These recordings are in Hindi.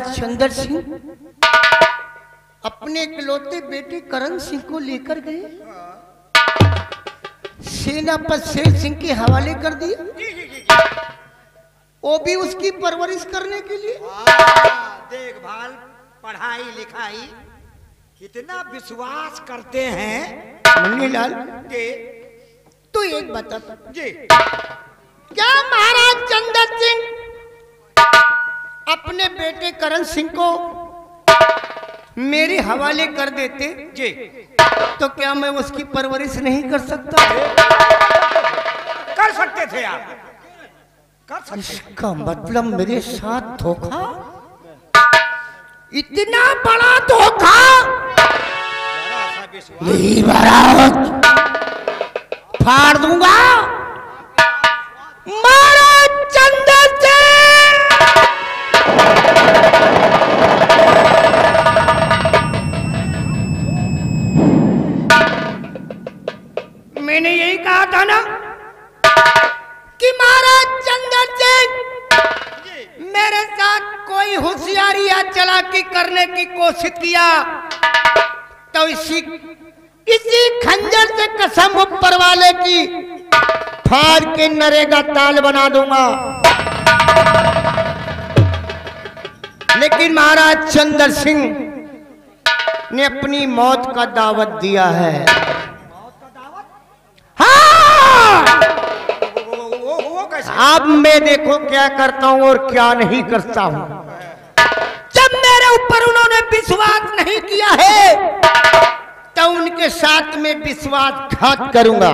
महाराज चंद्र सिंह अपने इकलौते बेटे करण सिंह को लेकर गए। सेना पर शेर सिंह के हवाले कर दिया वो भी उसकी परवरिश करने के लिए। देखभाल पढ़ाई लिखाई कितना विश्वास करते हैं। मुन्नीलाल कि तू एक बता। जी। क्या महाराज चंद्र सिंह बेटे करण सिंह को मेरे हवाले कर देते जी तो क्या मैं उसकी परवरिश नहीं कर सकता? कर सकते थे आप। कर सकते इसका मतलब मेरे साथ धोखा? इतना बड़ा धोखा? यही महाराज फाड़ दूँगा। होशियारी या चलाकी करने की कोशिश किया तो इसी इसी खंजर से कसम ऊपर वाले की फाड़ के नरेगा ताल बना दूँगा। लेकिन महाराज चंद्र सिंह ने अपनी मौत का दावत दिया है। हाँ! अब मैं देखो क्या करता हूँ और क्या नहीं करता हूँ। विश्वास नहीं किया है तो उनके साथ में विश्वासघात करूँगा।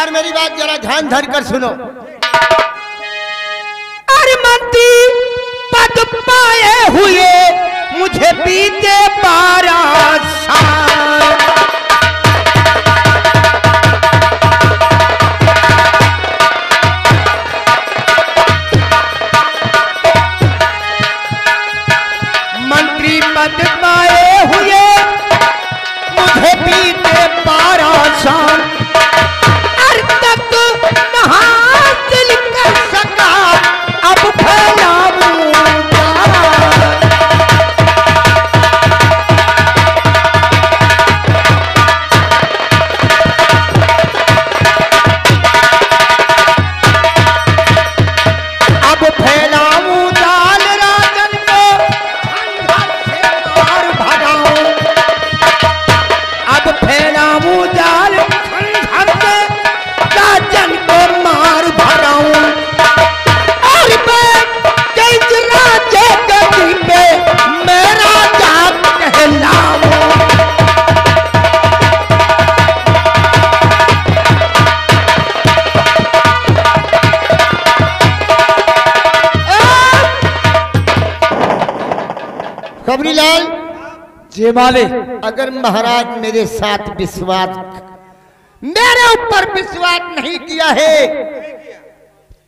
और मेरी बात जरा ध्यान धर कर सुनो। अरे मंत्री पद पाए हुए मुझे बीते बारह साल जे माले अगर महाराज मेरे साथ विश्वास, मेरे ऊपर विश्वास नहीं किया है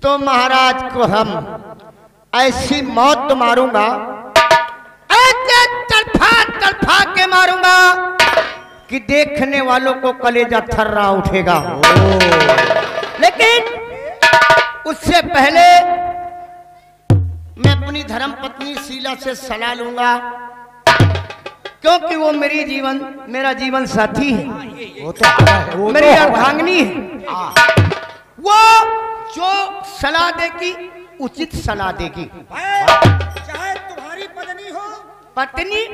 तो महाराज को हम ऐसी मौत मारूँगा, ऐसे तड़फा तड़फा के मारूँगा, कि देखने वालों को कलेजा थर्रा उठेगा। लेकिन उससे पहले मैं अपनी धर्म पत्नी शीला से सलाह लूँगा क्योंकि वो मेरी जीवन मेरा जीवन साथी है। वो तो है, वो मेरी तो है। है। वो जो सलाह देगी उचित सलाह देगी। चाहे तुम्हारी पत्नी हो। पत्नी?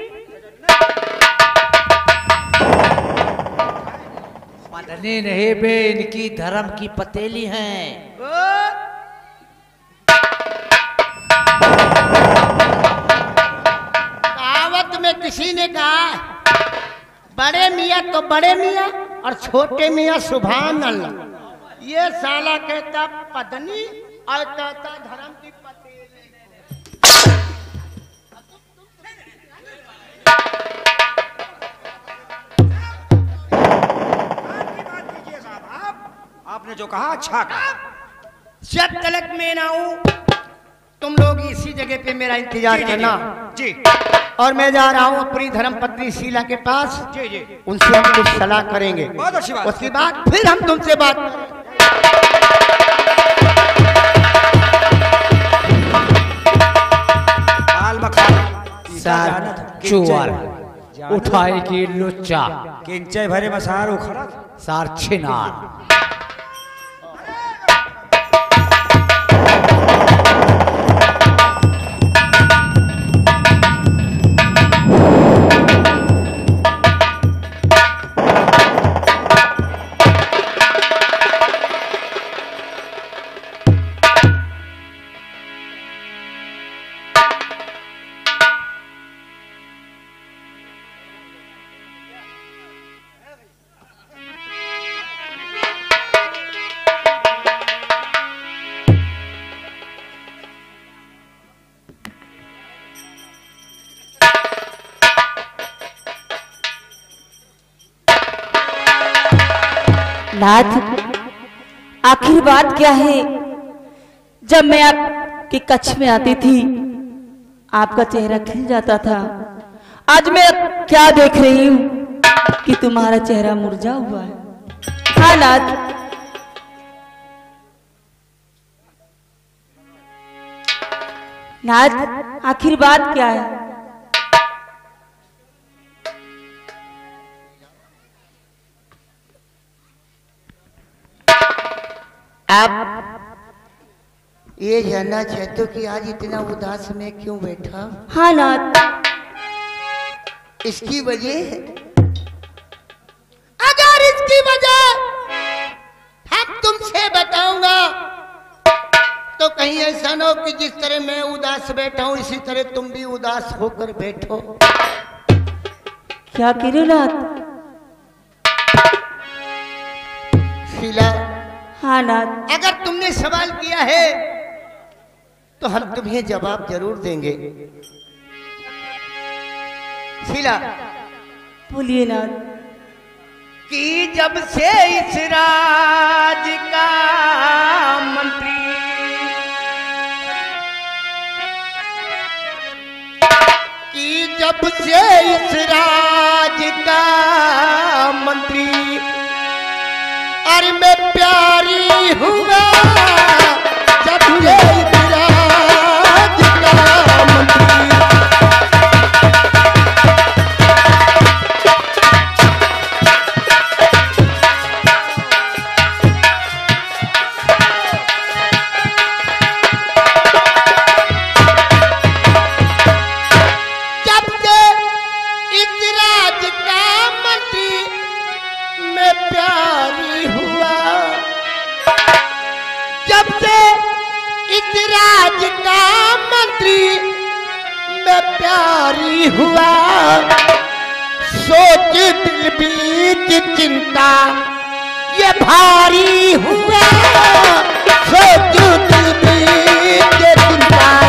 पत्नी नहीं बे इनकी धर्म की पतेली हैं। बड़े मियाँ तो बड़े मियाँ और छोटे मियाँ सुभान अल्लाह ये साला कहता पत्नी और कहता धर्म की आपने जो कहा अच्छा कहा। जब तलक मैं ना हूँ तुम लोग इसी जगह पे मेरा इंतज़ार जी जी जी। और मैं जा रहा हूँ अपनी धर्म पत्नी शीला के पास। जी जी। उनसे हम कुछ सलाह करेंगे। बहुत अच्छी बात। उसके बाद फिर हम तुमसे बात। सार चुअर उठाएगी लुच्चा। किंचे भरे मसार उखड़ा। सार छिनार। नाथ, आखिर बात क्या है? जब मैं आपके कच्छ में आती थी, आपका चेहरा खिल जाता था। आज मैं क्या देख रही हूँ कि तुम्हारा चेहरा मुरझा हुआ है। हाँ नाथ। नाथ, आखिर बात क्या है? आप ये जानना चाहते हो कि आज इतना उदास में क्यों बैठा? हाँ नाथ इसकी वजह अगर इसकी वजह। तुमसे बताऊँगा। तो कहीं ऐसा ना हो कि जिस तरह मैं उदास बैठा हूँ इसी तरह तुम भी उदास होकर बैठो। क्या कह रहे हो नाथ शीला हाँ नाथ अगर तुमने सवाल किया है तो हम तुम्हें जवाब ज़रूर देंगे। शिला बोलिए नाथ। कि जब से इस राज का अरे में प्यारी हुआ। मंत्री मैं प्यारी हुआ। सोच दिल बीच चिंता, ये भारी हुआ। सोच दिल बीच चिंता।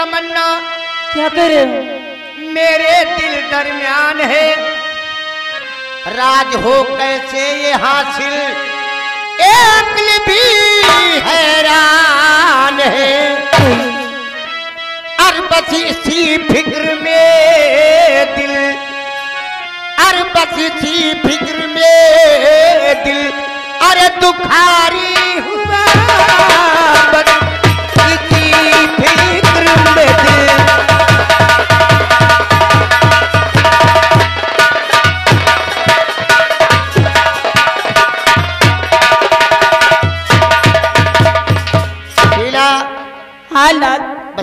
तमन्ना। क्या कह रहे हो? मेरे दिल दरमियान है। राज हो कैसे ये हासिल? ए अक्ल भी हैरान है। अर बस इसी फ़िक्र में दिल। अर बस इसी फ़िक्र में दिल। अरे दुखारी हुआ।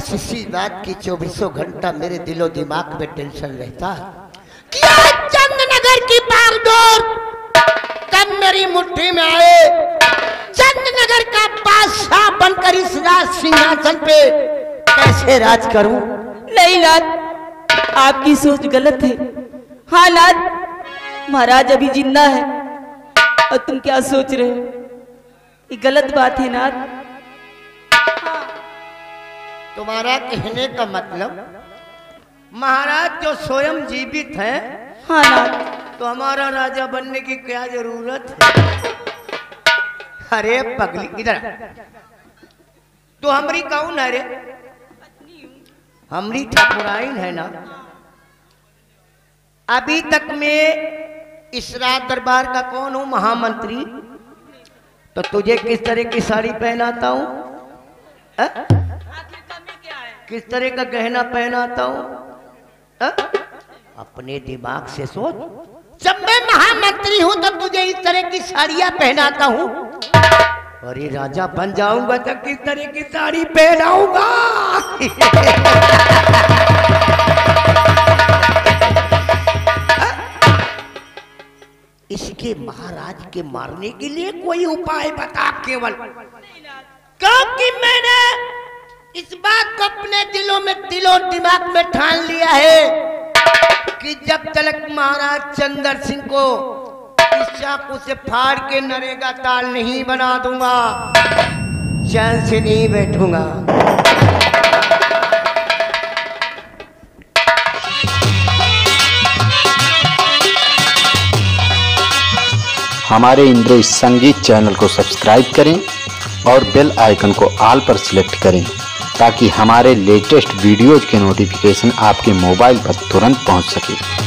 बस इसी बात की चौबीसों घंटा मेरे दिलो दिमाग में टेंशन रहता है। कि आज चंदनगर की बागडोर कब मेरी मुट्ठी में आए? चंदनगर का बादशाह बनकर इस राज सिंहासन पे कैसे राज करूँ? नहीं नाथ आपकी सोच गलत है। हाँ नाथ महाराज अभी ज़िंदा है। और तुम क्या सोच रहे हो? ये गलत बात है नाथ। तुम्हारा कहने का मतलब महाराज जो स्वयं जीवित है हाँ तो हमारा राजा बनने की क्या ज़रूरत है? अरे पगली इधर। तो हमरी कौन है रे? हमरी ठाकुराइन है ना? अभी तक मैं इस रात दरबार का कौन हूँ महामंत्री? तो तुझे किस तरह की साड़ी पहनाता हूँ? अ? किस तरह का गहना पहनाता हूँ? अपने दिमाग से सोच। जब मैं महामंत्री हूँ, तब तुझे इस तरह की साड़ियाँ पहनाता हूँ। अरे राजा बन जाऊँगा तो किस तरह की साड़ी पहनाऊँगा? इसके महाराज के मारने के लिए कोई उपाय बता, केवल क्योंकि मैंने इस बात को अपने दिलों में, दिलों दिमाग में ठान लिया है कि जब तक महाराज चंद्र सिंह को इस चाकू से फाड़ के नरेगा ताल नहीं बना दूँगा, चैन से नहीं बैठूँगा। हमारे इंद्र संगीत चैनल को सब्सक्राइब करें और बेल आइकन को आल पर सिलेक्ट करें। ताकि हमारे लेटेस्ट वीडियोज़ के नोटिफिकेशन आपके मोबाइल पर तुरंत पहुँच सके।